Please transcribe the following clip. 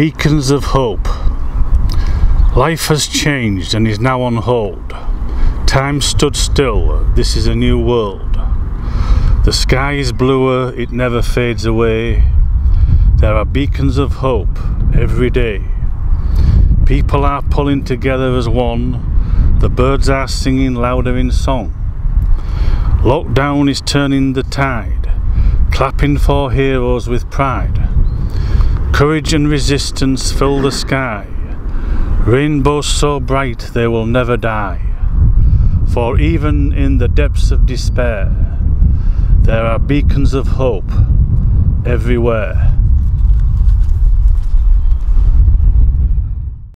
Beacons of Hope. Life has changed and is now on hold. Time stood still, this is a new world. The sky is bluer, it never fades away. There are beacons of hope every day. People are pulling together as one. The birds are singing louder in song. Lockdown is turning the tide, clapping for heroes with pride. Courage and resistance fill the sky, rainbows so bright they will never die. For even in the depths of despair, there are beacons of hope everywhere.